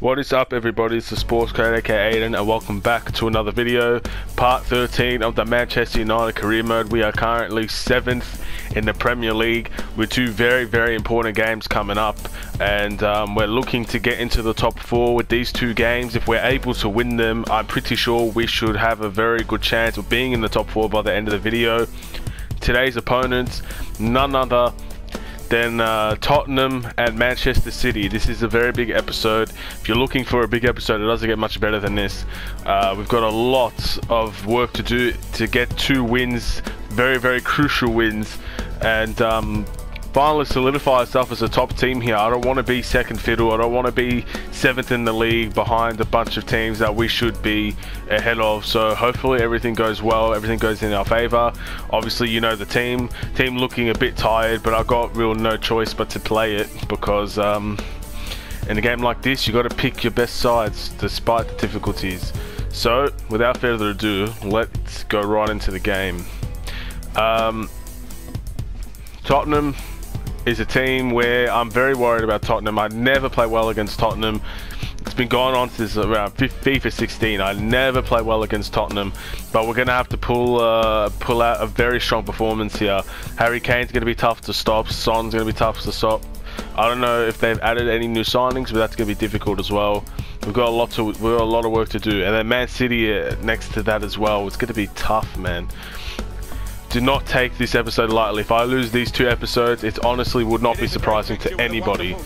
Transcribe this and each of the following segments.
What is up everybody, it's the Sports Code aka Aidan and welcome back to another video, part 13 of the Manchester United career mode. We are currently 7th in the Premier League with two very very important games coming up and um, we're looking to get into the top 4 with these two games. If we're able to win them, I'm pretty sure we should have a very good chance of being in the top 4 by the end of the video. Today's opponents, none other then uh, Tottenham and Manchester City. This is a very big episode. If you're looking for a big episode, it doesn't get much better than this. Uh, we've got a lot of work to do to get two wins, very, very crucial wins. And um, finally solidify ourselves as a top team here. I don't want to be second fiddle. I don't want to be seventh in the league behind a bunch of teams that we should be ahead of. So hopefully everything goes well. Everything goes in our favor. Obviously, you know the team. Team looking a bit tired, but I've got real no choice but to play it because um, in a game like this, you got to pick your best sides despite the difficulties. So without further ado, let's go right into the game. Um, Tottenham is a team where I'm very worried about Tottenham. I never play well against Tottenham. It's been going on since around FIFA 16. I never play well against Tottenham, but we're going to have to pull uh, pull out a very strong performance here. Harry Kane's going to be tough to stop. Son's going to be tough to stop. I don't know if they've added any new signings, but that's going to be difficult as well. We've got a lot to we've got a lot of work to do, and then Man City uh, next to that as well. It's going to be tough, man do not take this episode lightly. If I lose these two episodes, it honestly would not be surprising to anybody.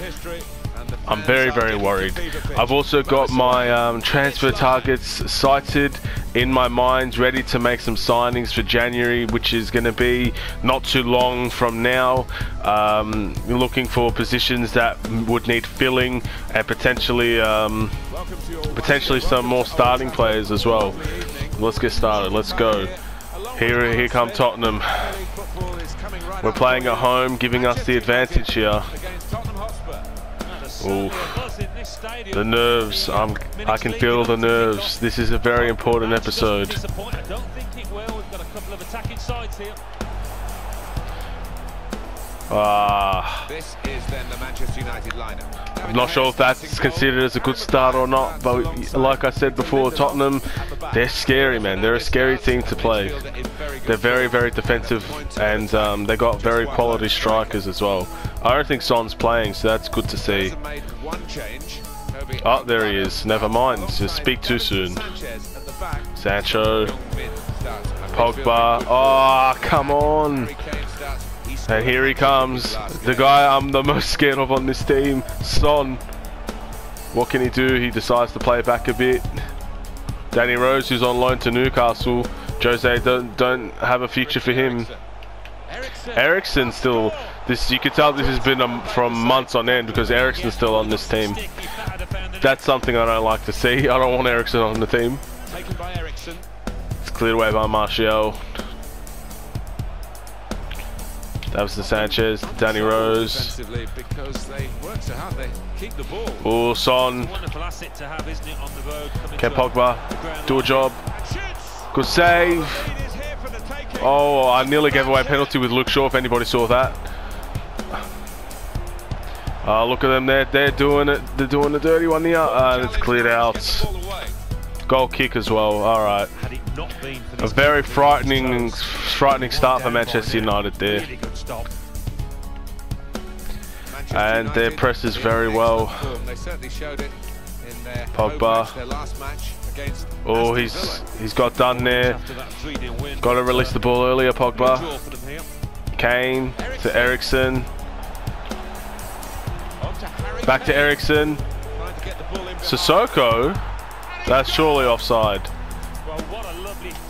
I'm very, very worried. I've also got my um, transfer targets cited in my mind, ready to make some signings for January, which is going to be not too long from now. Um, looking for positions that would need filling and potentially, um, potentially some more starting players as well. Let's get started. Let's go. Here, here come Tottenham. We're playing at home, giving us the advantage here. Oof. The nerves, I'm, I can feel the nerves. This is a very important episode. Ah. This is then the Manchester United lineup. I'm not sure if that's considered as a good start or not, but like I said before, Tottenham, they're scary, man. They're a scary team to play. They're very, very defensive, and um, they got very quality strikers as well. I don't think Son's playing, so that's good to see. Oh, there he is. Never mind. Just speak too soon. Sancho. Pogba. Oh, come on. And here he comes, the guy I'm the most scared of on this team, Son. What can he do? He decides to play back a bit. Danny Rose, who's on loan to Newcastle. Jose don't don't have a future for him. Eriksen still. This you could tell this has been um, from months on end because Eriksen's still on this team. That's something I don't like to see. I don't want Eriksen on the team. It's cleared away by Martial. The Sanchez, Danny Rose. Oh, Son. Can Pogba do a job? Good save. Oh, I nearly gave away a penalty with Luke Shaw if anybody saw that. Uh, look at them, they're, they're doing it, they're doing the dirty one here, and uh, it's cleared out. Goal kick as well, alright. A very frightening, frightening start for Manchester United there. And their press is very well. Pogba. Oh, he's he's got done there. Got to release the ball earlier, Pogba. Kane to Eriksen. Back to Eriksen. Sissoko. That's surely offside.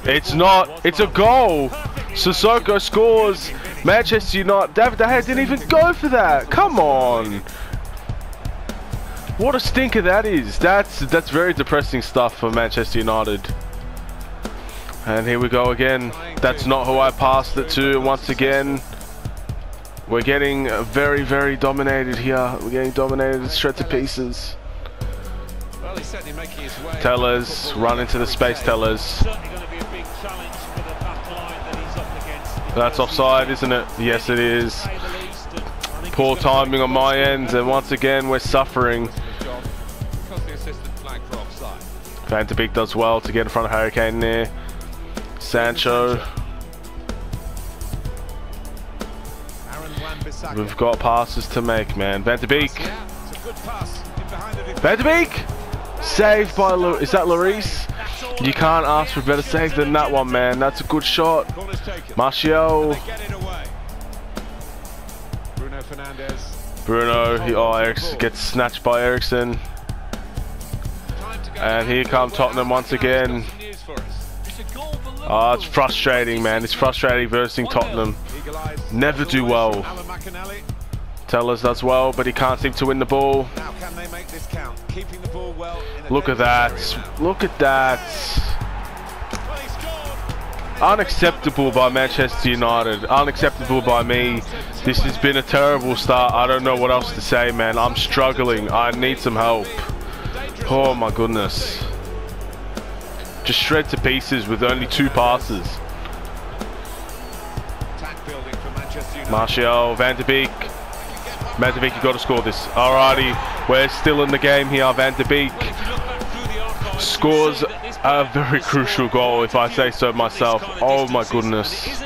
It's not. It's a goal. Sissoko scores. Manchester United. David De Gea didn't even go for that. Come on. What a stinker that is. That's that's very depressing stuff for Manchester United. And here we go again. That's not who I passed it to once again. We're getting very, very dominated here. We're getting dominated straight to pieces. Telles, run into the space Telles. That's offside, isn't it? Yes, it is. Poor timing on my end, and once again, we're suffering. because the assistant flagged for offside. Van de Beek does well to get in front of Harry Kane there. Sancho. We've got passes to make, man. Van de Beek. Yeah, it's a good pass in behind the defender. Van de Beek! Saved by, Lu is that Lloris? You can't ask for a better save than that one, man. That's a good shot. Martial. They get it away. Bruno Fernandes. Bruno, he, oh, Eriksen gets snatched by Eriksen. Time to go And here come Tottenham once again. Oh, it's frustrating, man. It's frustrating versing Tottenham. Never do well. Telles does well, but he can't seem to win the ball. Now can they make this count? Keeping the ball well. Look at that. Look at that. Unacceptable by Manchester United. Unacceptable by me. This has been a terrible start. I don't know what else to say, man. I'm struggling. I need some help. Oh my goodness. Just shred to pieces with only two passes. Martial, Van de Beek. Van de Beek, you got to score this. Alrighty, we're still in the game here. Van de Beek scores a very crucial goal, if I say so myself. Oh my goodness.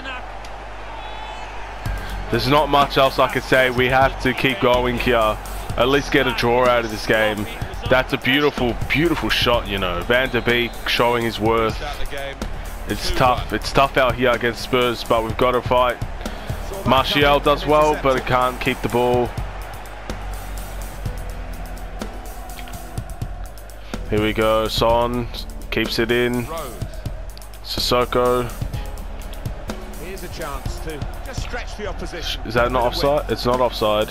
There's not much else I can say. We have to keep going here. At least get a draw out of this game. That's a beautiful, beautiful shot, you know. Van der Beek showing his worth. Start the game. It's tough. It's tough out here against Spurs, but we've got to fight. Martial does well, but he can't keep the ball. Here we go. Son keeps it in. Sissoko. Here's a chance to just stretch the opposition. Is that not Bit of width. offside? It's not offside.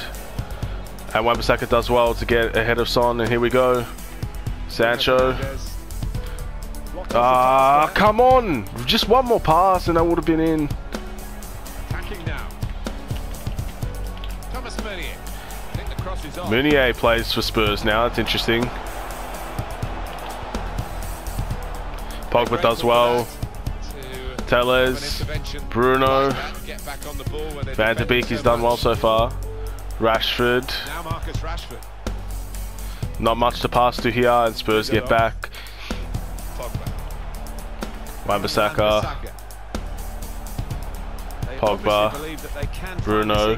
And Wan-Bissaka does well to get ahead of Son. And here we go. Sancho. Fernandes. Blocked off the Ah, there. come on! Just one more pass and I would have been in. Attacking now. Thomas Meunier. I think the cross is on. Meunier plays for Spurs now. That's interesting. Pogba does well. To Telles. Bruno, Van de defend Beek has done well so far. Rashford, Rashford. not much to pass to here, and Spurs get back. Wan-Bissaka. Pogba, Bruno.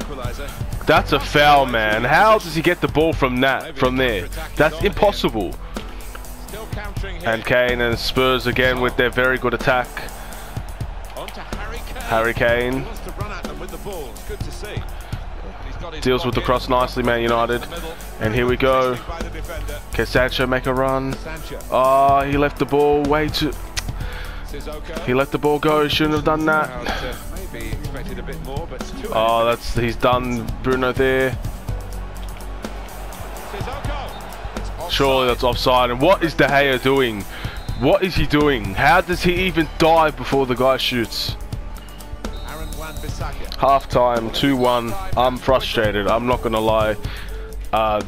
that's a foul, man. How does he get the ball from that, from there? That's impossible. Still countering here. And Kane and Spurs again with their very good attack. Harry Kane. Harry He Kane wants to run at them with the ball. It's good to see. And he's got his deals with the cross nicely, Man United. In the middle. And here we go. Positioning by the. Can Sancho make a run? Sancho. Oh, he left the ball way too. He let the ball go. He shouldn't have done that. Crowd, maybe expected a bit more, but two Oh, ah, that's he's done Bruno there. Surely that's offside. And what is De Gea doing? What is he doing? How does he even dive before the guy shoots? Half time, 2-1. I'm frustrated. I'm not gonna lie. Uh,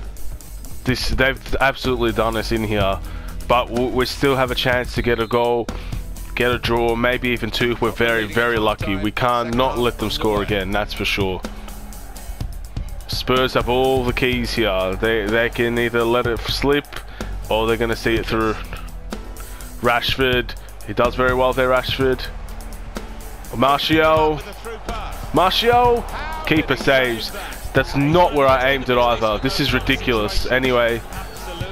this they've absolutely done us in here, but we we still have a chance to get a goal, get a draw, maybe even two if we're very very lucky. We can't not let them score again. That's for sure. Spurs have all the keys here. They they can either let it slip, or they're gonna see it through. Rashford, he does very well there. Rashford. Martial. Martial, keeper saves. That's not where I aimed it either. This is ridiculous. Anyway,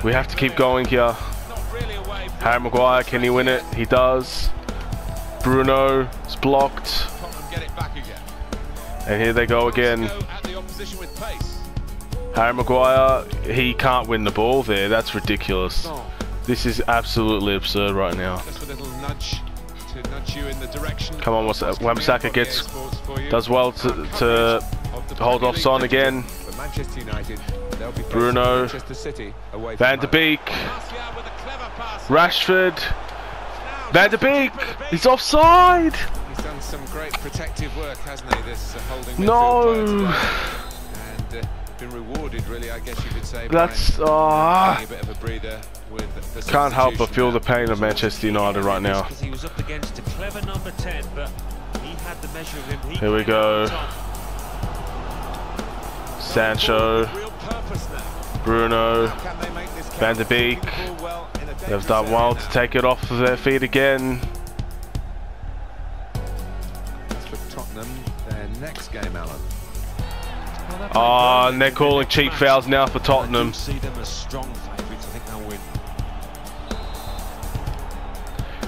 we have to keep going here. Harry Maguire, can he win it? He does. Bruno is blocked. And here they go again. Harry Maguire, he can't win the ball there. That's ridiculous. This is absolutely absurd right now. Come on, what's that? Wan-Bissaka gets- Does well to, to hold off Son again. Bruno. Van de. Beek. Rashford, Van de Beek. He's offside. He's done some great protective work, hasn't he? This uh, holding midfield No. and uh, been rewarded, really. I guess you could say. That's by ah. a bit of a breather with the Can't help but feel the pain of Manchester United right now. He was up against a clever number 10, but he had the measure of him. He Here we go. Sancho. Real purpose now. Bruno, How can they make this count? Van der Beek. Keeping the ball well in a They've done well to take it off of their feet again. Next game, Alan. Well, they're Oh, and they're calling cheap fouls now for Tottenham. see them as strong favourites. I think they'll win.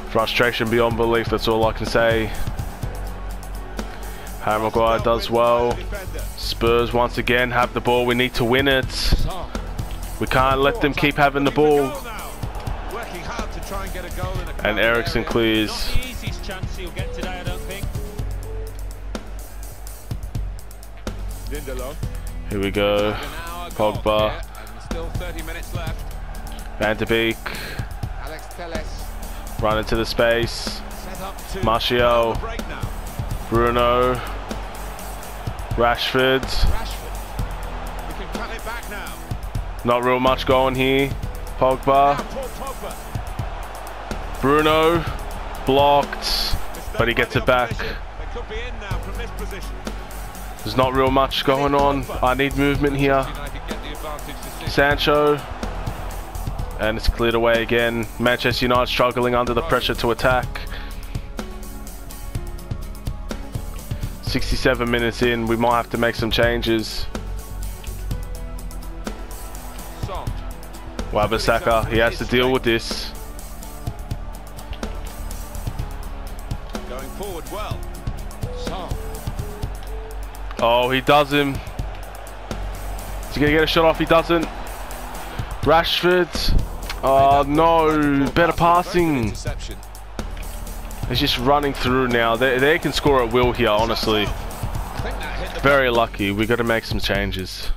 Frustration beyond belief, that's all I can say. Harry Maguire does well. Spurs once again have the ball. We need to win it. We can't let them keep having the ball. Working hard to try and get in a Eriksen clears. Here we go. Pogba. here, still 30 minutes left. Van der Beek. Run into the space. Martial. Bruno. Rashford. Rashford. Not real much going here. Pogba. Pogba. Bruno. Blocked. But he gets it back. There's not real much going on. I need movement here. Sancho. And it's cleared away again. Manchester United struggling under the pressure to attack. 67 minutes in, we might have to make some changes. Wan-Bissaka, he has to deal with this. Oh, he does him. Is he gonna get a shot off? He doesn't. Rashford. Oh no, better passing. He's just running through now. They, they can score at will here, honestly. Very lucky. We got to make some changes.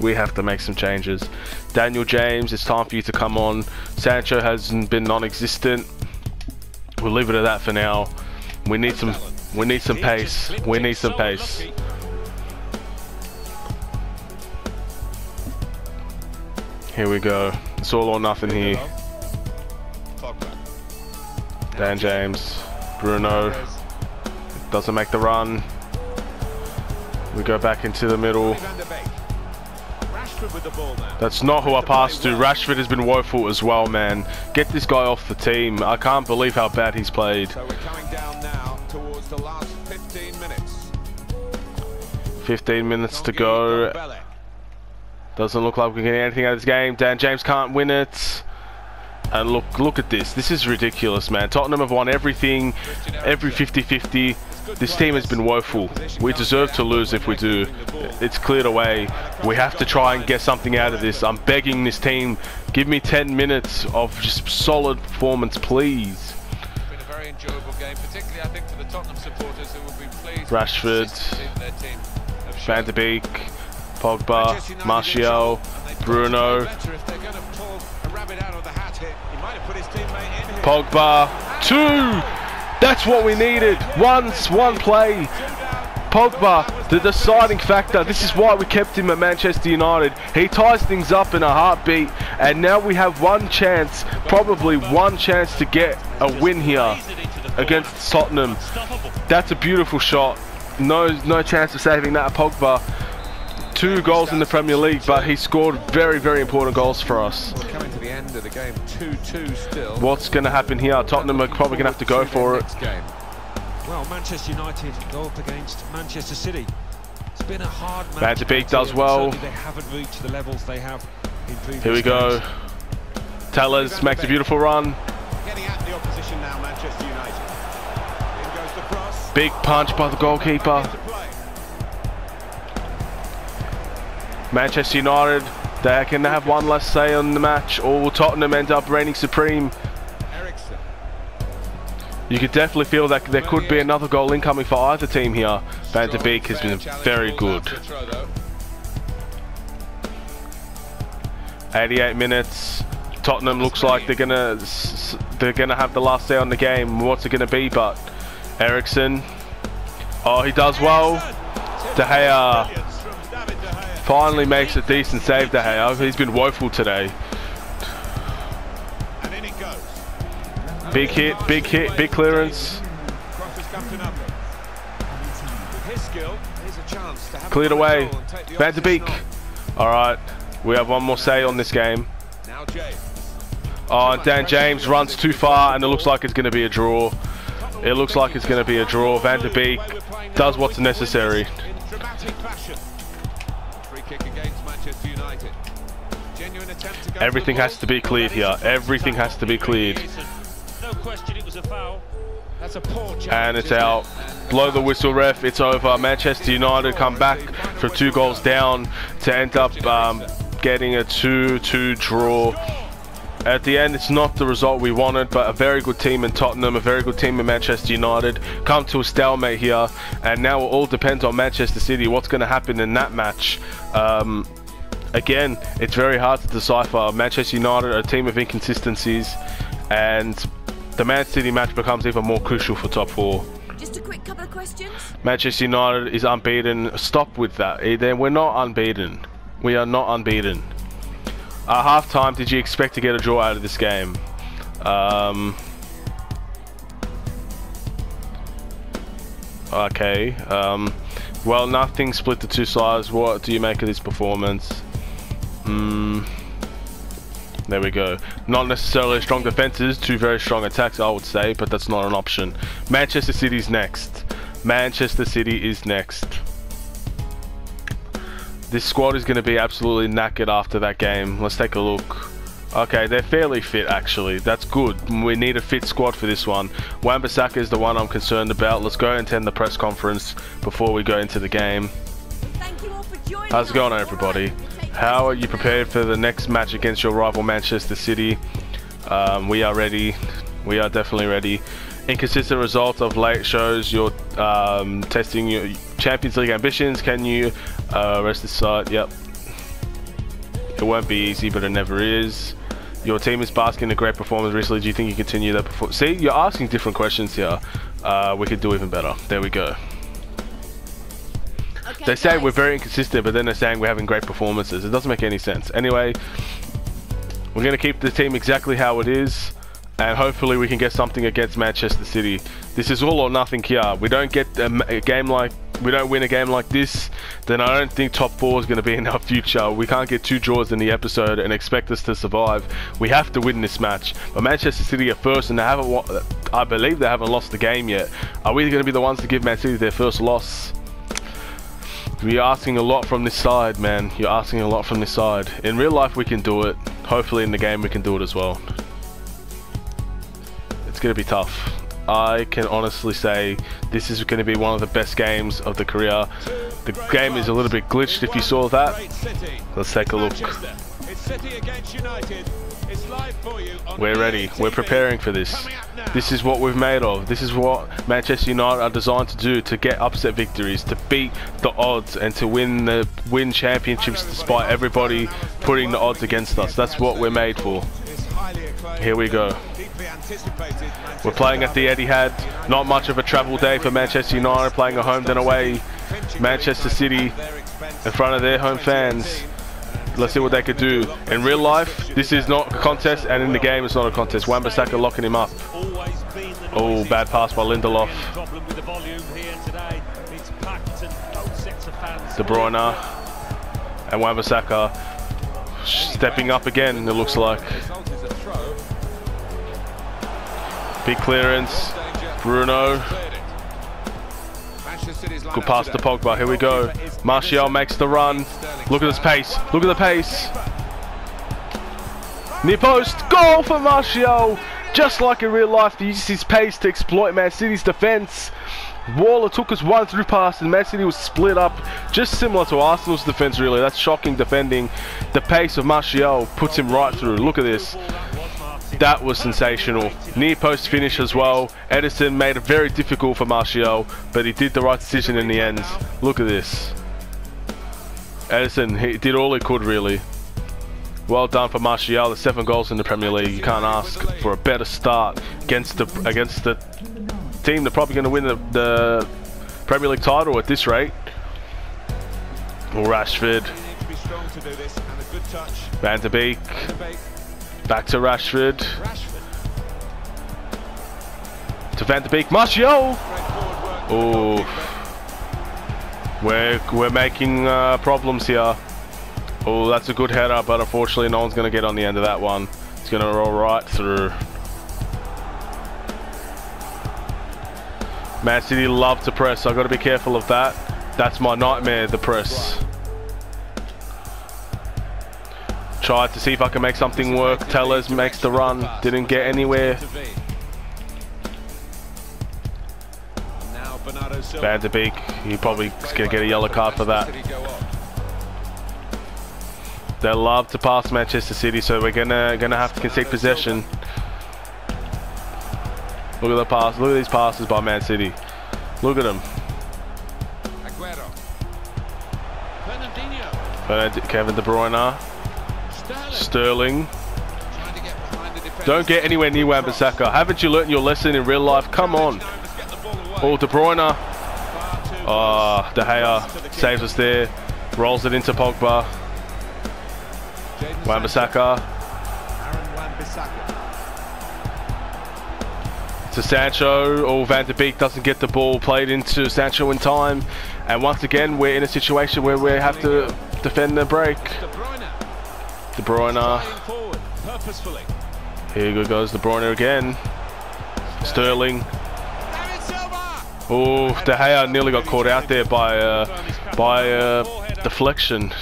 We have to make some changes. Daniel James, it's time for you to come on. Sancho hasn't been non-existent. We'll leave it at that for now. We need some. We need some pace. We need some pace. Here we go. It's all or nothing here. Dan James, Bruno doesn't make the run. We go back into the middle. Van der Beek. Rashford with the ball now. That's not who I passed to. Rashford has been woeful as well, man. Get this guy off the team. I can't believe how bad he's played. So we're coming down now towards the last 15 minutes. 15 minutes to go. Doesn't look like we can get anything out of this game. Dan James can't win it. And look, look at this. This is ridiculous, man. Tottenham have won everything, every 50-50. This team has been woeful. We deserve to lose if we do. It's cleared away. We have to try and get something out of this. I'm begging this team, give me 10 minutes of just solid performance, please. It's been a very enjoyable game, particularly I think for the Tottenham supporters who will be pleased Rashford, with the consistency that their team have shown. Van der Beek, Pogba, Martial, in trouble, and they've got to Bruno, play better if they're going to pull a rabbit out of the hat here. He might have put his teammate in here. Pogba, two! That's what we needed. Once, one play. Pogba, the deciding factor. This is why we kept him at Manchester United. He ties things up in a heartbeat, and now we have one chance, probably one chance to get a win here Lays it into the corner. against Tottenham. That's a beautiful shot. No, no chance of saving that. Pogba, two goals in the Premier League, but he scored very, very important goals for us. We're coming to the end of the game, 2-2 still. What's going to happen here? Tottenham are probably going to have to go for it. Game. Well, Manchester United go up against Manchester City. It's been a hard match. Van does well. They haven't reached the levels they have in previous Here we go. Telles makes a beautiful run. Getting at the opposition now, Manchester United. In goes the cross. Big punch by the goalkeeper. Manchester United, they can have one less say on the match, or will Tottenham end up reigning supreme? You could definitely feel that there could be another goal incoming for either team here. Van der Beek has been very good. 88 minutes. Tottenham looks like they're gonna they're gonna have the last say on the game. What's it gonna be? But Eriksen, oh he does well. De Gea finally makes a decent save. De Gea, he's been woeful today. Big hit, big hit, big clearance. To to have Cleared away. Van der Beek. All right, We have one more say on this game. Oh, Dan James runs too far, and it looks like it's going to be a draw. It looks like it's going to be a draw. Van der Beek does what's necessary. Everything has to be cleared here. Everything has to be cleared. And it's out. Blow the whistle, ref. It's over. Manchester United come back from two goals down to end up um, getting a 2-2 draw. At the end, it's not the result we wanted, but a very good team in Tottenham, a very good team in Manchester United, come to a stalemate here, and now it all depends on Manchester City. What's going to happen in that match? Um, again, it's very hard to decipher. Manchester United are a team of inconsistencies, and the Man City match becomes even more crucial for top four. Just a quick couple of questions. Manchester United is unbeaten. Stop with that. Eh, We're not unbeaten. We are not unbeaten. At half time, did you expect to get a draw out of this game? Um, okay. Um, well, nothing split the two sides. What do you make of this performance? Hmm. There we go. Not necessarily strong defenses, two very strong attacks, I would say, but that's not an option. Manchester City's next. Manchester City is next. This squad is going to be absolutely knackered after that game. Let's take a look. Okay, they're fairly fit actually. That's good. We need a fit squad for this one. Wan-Bissaka is the one I'm concerned about. Let's go and attend the press conference before we go into the game. Thank you all for joining How's it going, everybody? How are you prepared for the next match against your rival Manchester City? Um, we are ready. We are definitely ready. Inconsistent results of late shows you're um, testing your Champions League ambitions. Can you uh, rest aside? Yep. It won't be easy, but it never is. Your team is basking in a great performance recently. Do you think you continue that? See, you're asking different questions here. Uh, we could do even better. There we go. They say we're very inconsistent, but then they're saying we're having great performances. It doesn't make any sense. Anyway, we're going to keep the team exactly how it is, and hopefully we can get something against Manchester City. This is all or nothing here. We don't get a game like we don't win a game like this, then I don't think top four is going to be in our future. We can't get two draws in the episode and expect us to survive. We have to win this match. But Manchester City are first, and they haven't. I believe they haven't lost the game yet. Are we going to be the ones to give Man City their first loss? You're asking a lot from this side, man. You're asking a lot from this side. In real life, we can do it. Hopefully, in the game, we can do it as well. It's going to be tough. I can honestly say this is going to be one of the best games of the career. The game is a little bit glitched if you saw that. Let's take a look. We're ready. We're preparing for this. This is what we've made of. This is what Manchester United are designed to do to get upset victories, to beat the odds, and to win the win championships despite everybody putting the odds against us. That's what we're made for. Here we go. We're playing at the Etihad. Not much of a travel day for Manchester United, playing at home then away. Manchester City in front of their home fans. Let's see what they could do. In real life, this is not a contest, and in the game, it's not a contest. Wan-Bissaka locking him up. Oh, bad pass by Lindelof. De Bruyne and Wan-Bissaka stepping up again. It looks like big clearance. Bruno, good pass to. Pogba. Here we go. Martial makes the run. Look at this pace. Look at the pace. Near post. Goal for Martial. Just like in real life, he uses his pace to exploit Man City's defence. Waller took us one through pass and Man City was split up, just similar to Arsenal's defence really. That's shocking defending. The pace of Martial puts him right through. Look at this. That was sensational. Near post finish as well. Ederson made it very difficult for Martial, but he did the right decision in the end. Look at this. Ederson, he did all he could really. Well done for Martial. The seven goals in the Premier League. You can't ask for a better start against the against the team that's probably going to win the, the Premier League title at this rate. Rashford. Van der Beek, back to Rashford, to Van der Beek, Martial. Oh, we're we're making uh, problems here. Oh, that's a good header, but unfortunately no one's going to get on the end of that one. It's going to roll right through. Man City love to press, so I've got to be careful of that. That's my nightmare, the press. Tried to see if I can make something work. Telles makes the run. Didn't get anywhere. Van de Beek, he probably going to get a yellow card for that. They love to pass Manchester City, so we're gonna gonna have to concede possession. Look at the pass. Look at these passes by Man City. Look at them. Kevin De Bruyne. Sterling. Don't get anywhere near Wan-Bissaka. Haven't you learnt your lesson in real life? Come on. Oh, De Bruyne. Oh, De Gea saves us there. Rolls it into Pogba. Wan-Bissaka. To Sancho. Oh, Van de Beek doesn't get the ball played into Sancho in time. And once again, we're in a situation where we have to defend the break. De Bruyne. Here goes De Bruyne again. Sterling. Oh, De Gea nearly got caught out there by uh, by uh, deflection.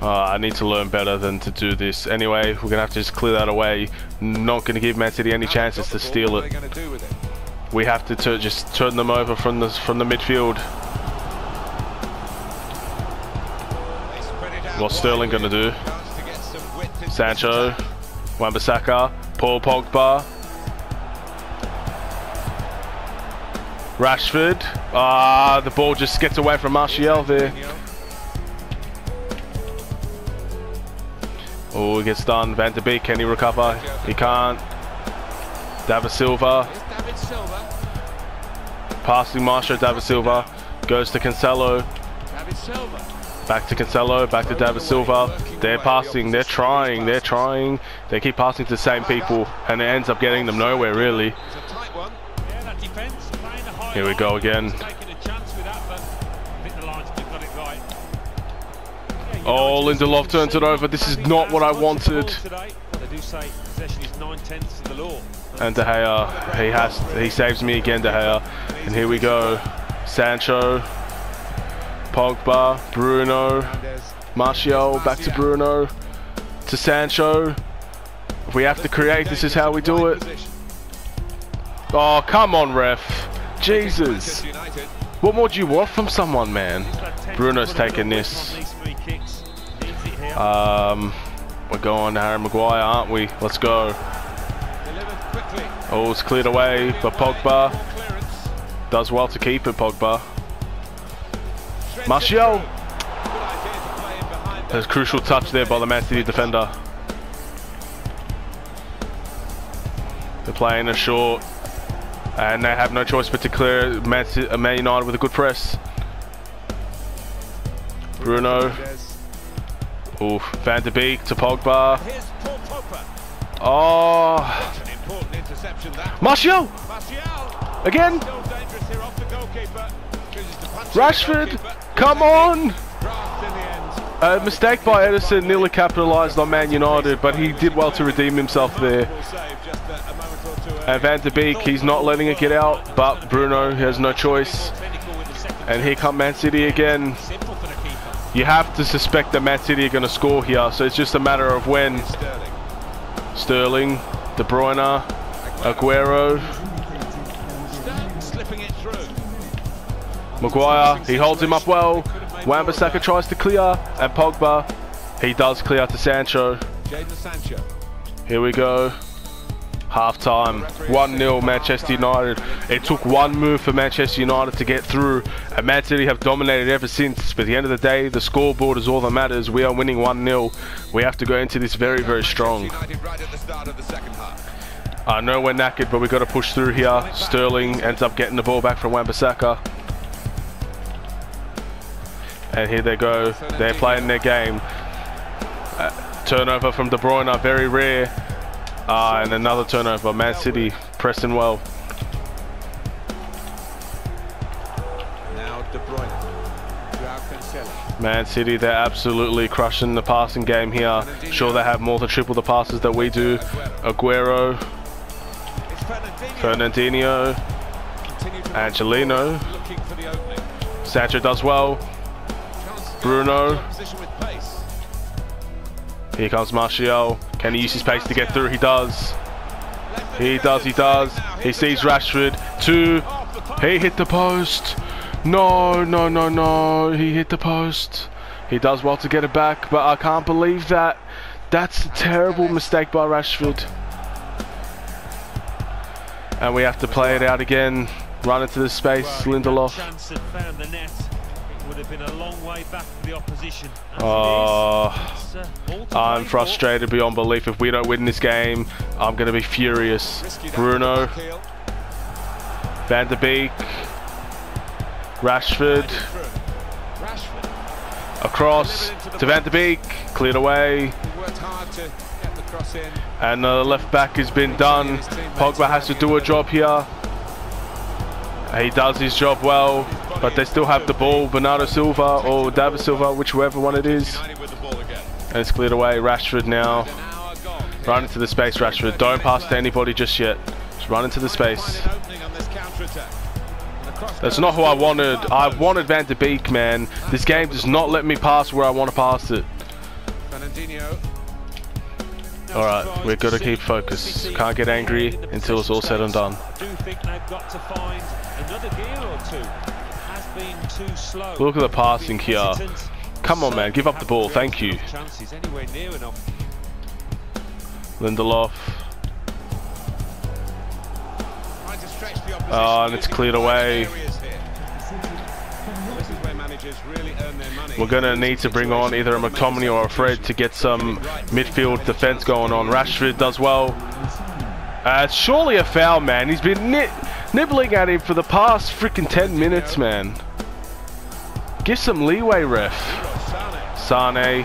Uh, I need to learn better than to do this. Anyway, we're gonna have to just clear that away. Not gonna give Man City any chances to steal it. We have to just turn them over from the from the midfield. What's Sterling gonna do? Sancho, Wan-Bissaka, Paul Pogba, Rashford. Ah, the ball just gets away from Martial there. Oh, he gets done. Van de Beek, can he recover? He can't. David Silva. Passing Marshall, David Silva. Goes to Cancelo. Back to Cancelo, back to David Silva. They're passing, they're trying, they're trying. They keep passing to the same people and it ends up getting them nowhere really. Here we go again. Oh, Lindelof turns it over. This is not what I wanted. And De Gea, he has, he saves me again, De Gea. And here we go. Sancho, Pogba, Bruno, Martial, back to Bruno, to Sancho. If we have to create, this is how we do it. Oh, come on, ref. Jesus. What more do you want from someone, man? Bruno's taking this. Um, we're going to Harry Maguire, aren't we? Let's go. Oh, it's cleared away, but Pogba does well to keep it, Pogba. Martial. There's crucial touch there by the Man City defender. They're playing a short. And they have no choice but to clear Man, uh, Man United with a good press. Bruno. Oof. Van de Beek to Pogba. Oh. Martial. Again. Rashford. Come on. A mistake by Ederson nearly capitalised on Man United, but he did well to redeem himself there. And Van de Beek, he's not letting it get out, but Bruno has no choice. And here come Man City again. You have to suspect that Man City are going to score here, so it's just a matter of when. Sterling, De Bruyne, Aguero. Maguire, he holds him up well. Wan-Bissaka tries to clear, and Pogba, he does clear to Sancho. Here we go. Half time, 1-0 Manchester United. It took one move for Manchester United to get through and Man City have dominated ever since. But at the end of the day, the scoreboard is all that matters. We are winning 1-0. We have to go into this very, very strong. I know we're knackered, but we've got to push through here. Sterling ends up getting the ball back from Wan-Bissaka. And here they go. They're playing their game. Uh, turnover from De Bruyne, very rare. Uh, and another turnover. Man City pressing well. Now De Bruyne. Man City, they're absolutely crushing the passing game here. Sure, they have more than triple the passes that we do. Aguero, Fernandinho, to Angelino. Looking for the opening. Sancho does well. To Bruno. Here comes Martial. Can he use his pace to get through? He does. He does, he does. He sees Rashford. Two. He hit the post. No, no, no, no. He hit the post. He does well to get it back, but I can't believe that. That's a terrible mistake by Rashford. And we have to play it out again. Run into the space. Lindelof. Would have been a long way back for the opposition. As Oh. is, uh, I'm frustrated beyond belief. If we don't win this game, I'm going to be furious. Bruno. Van der Beek, Rashford, across to Van der Beek, cleared away, He worked hard to get the cross in. and the left back has been done. Pogba has to do a job here. He does his job well, but they still have the ball. Bernardo Silva or David Silva, whichever one it is, and it's cleared away. Rashford now. Run into the space, Rashford. Don't pass to anybody just yet. Just run into the space. That's not who I wanted. I wanted Van der Beek, man. This game does not let me pass where I want to pass it. Alright, we've got to keep focus. Can't get angry until it's all said and done. I do think they've got to find another gear or two. It has been too slow. Look at the passing here. Come on, man, give up the ball. Thank you. Chances anywhere near enough. Lindelof. Trying to stretch the ah, opposition Oh, and it's cleared away. We're gonna need to bring on either a McTominay or a Fred to get some midfield defense going on. Rashford does well. Uh, it's surely a foul, man. He's been ni nibbling at him for the past freaking 10 minutes, man. Give some leeway, ref. Sane.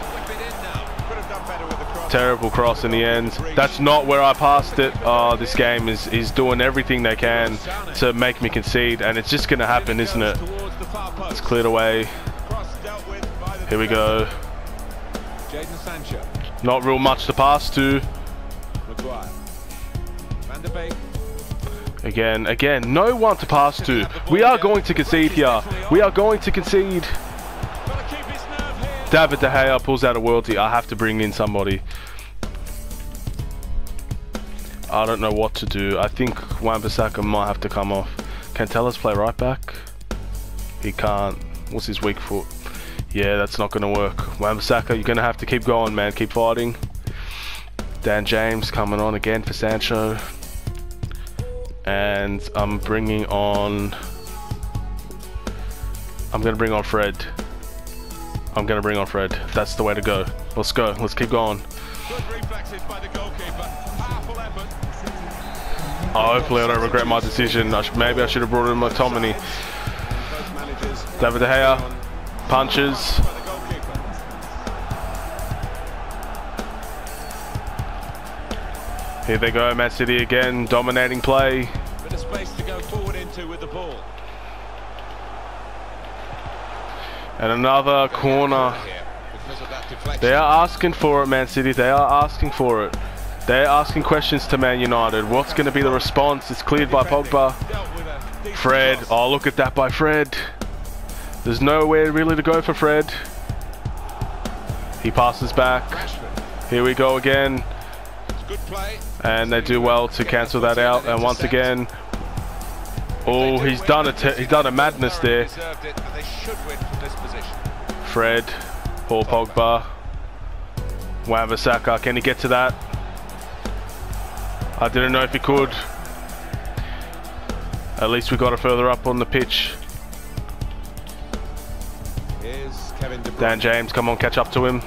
Terrible cross in the end. That's not where I passed it. Oh, this game is, is doing everything they can to make me concede, and it's just going to happen, isn't it? Towards the far post. It's cleared away. Cross dealt with by the Here we go. Not real much to pass to. Maguire. Van der Beek. Again, again, no one to pass to. We are going to concede here. We are going to concede. Gotta keep his nerve here. David De Gea pulls out a worldie. I have to bring in somebody. I don't know what to do. I think Wan-Bissaka might have to come off. Can Telles play right back? He can't. What's his weak foot? Yeah, that's not going to work. Wan-Bissaka, you're going to have to keep going, man. Keep fighting. Dan James coming on again for Sancho. And I'm bringing on... I'm going to bring on Fred. I'm gonna bring on Fred. That's the way to go. Let's go. Let's keep going. Oh, hopefully I don't regret my decision. I maybe I should have brought in McTominay. David De Gea punches. by the goalkeeper. Here they go, Man City again, dominating play. Bit of space to go forward into with the ball. And another corner. Here because of that deflection. They are asking for it, Man City. They are asking for it. They're asking questions to Man United. What's going to be the response? It's cleared by Pogba. Dealt with a decent Fred. Oh, look at that by Fred. There's nowhere really to go for Fred. He passes back. Here we go again. And they do well to cancel that out. And once again, oh, he's done a he's done a madness there. Fred, Paul Pogba, Wan-Bissaka, can he get to that? I didn't know if he could. At least we got it further up on the pitch. Dan James, come on, catch up to him.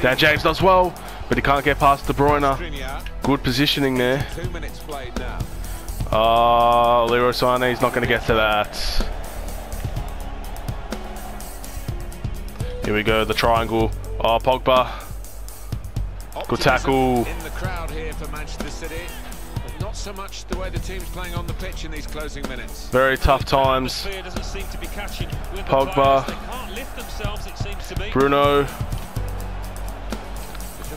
Dan James does well, but he can't get past De Bruyne. Good positioning there. Two minutes played now. Ah, Leroy Sané is not going to get to that. Here we go, the triangle. Oh, Pogba. Good tackle. Not not so much the way the team's playing on the pitch in these closing minutes. Very tough times. Seem to be catching with Pogba. players. They can't lift themselves, it seems to be. Bruno.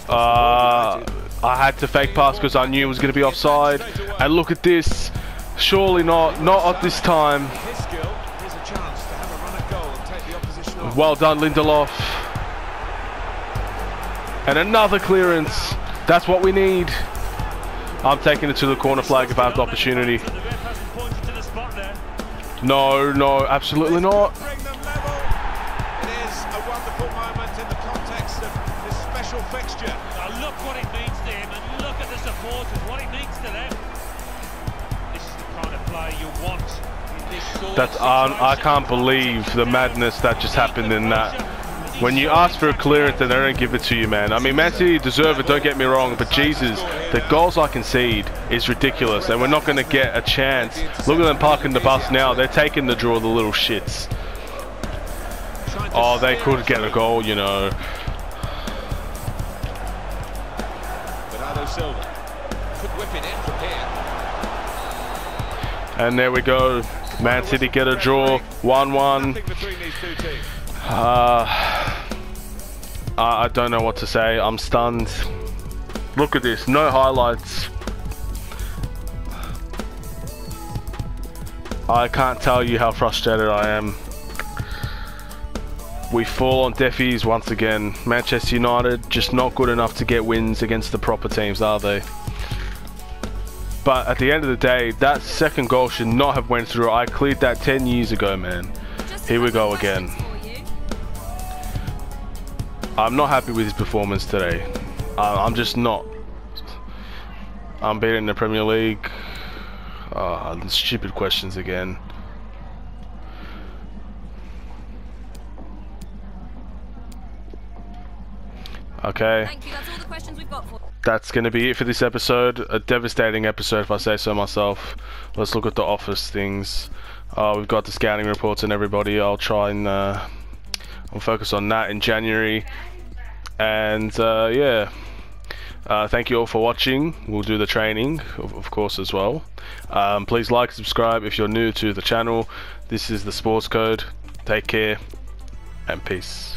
Uh, as the ball I had to fake pass because I knew it was going to be offside. And look at this. Surely not. Not at this time. united. His skill, here's a chance to have a run at goal and take the opposition off. Well done, Lindelof. And another clearance. That's what we need. I'm taking it to the corner flag if I have the opportunity. The ref hasn't pointed to the spot there. No, no, absolutely not. Bring them level. It is a wonderful moment in the context of this special fixture. Now look what it means to him and look at the supporters, what it means to them. This is the kind of player you want in this sort That's um, I can't believe the madness that just happened in that. When you ask for a clearance, then they don't give it to you, man. I mean, Man City deserve it, don't get me wrong, but Jesus, the goals I concede is ridiculous, and we're not going to get a chance. Look at them parking the bus now. They're taking the draw, the little shits. Oh, they could get a goal, you know. And there we go. Man City get a draw. 1 1. Uh, I don't know what to say. I'm stunned. Look at this. No highlights. I can't tell you how frustrated I am. We fall on deaf ears once again. Manchester United just not good enough to get wins against the proper teams, are they? But at the end of the day, that second goal should not have went through. I cleared that 10 years ago, man. Here we go again. Questions for you. I'm not happy with his performance today. Uh, I'm just not. I'm beating the Premier League. Uh, stupid questions again. Okay, Thank you. That's all the questions we've got for that's going to be it for this episode. A devastating episode, if I say so myself. Let's look at the office things. Uh, we've got the scouting reports and everybody. I'll try and uh, I'll focus on that in January. And uh, yeah, uh, thank you all for watching. We'll do the training, of, of course, as well. Um, please like, subscribe if you're new to the channel. This is the Sports Code. Take care and peace.